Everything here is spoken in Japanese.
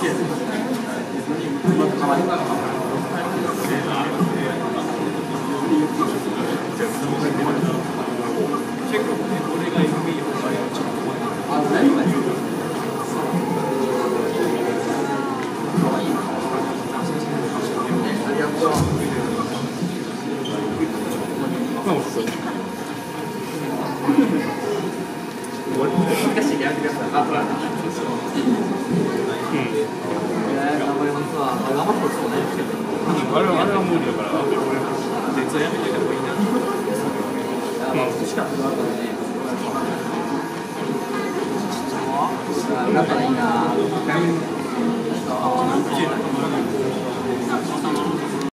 けど。しかし、やめてく。あれはあれは無理だから絶対やめてた方がいいなだからいいな。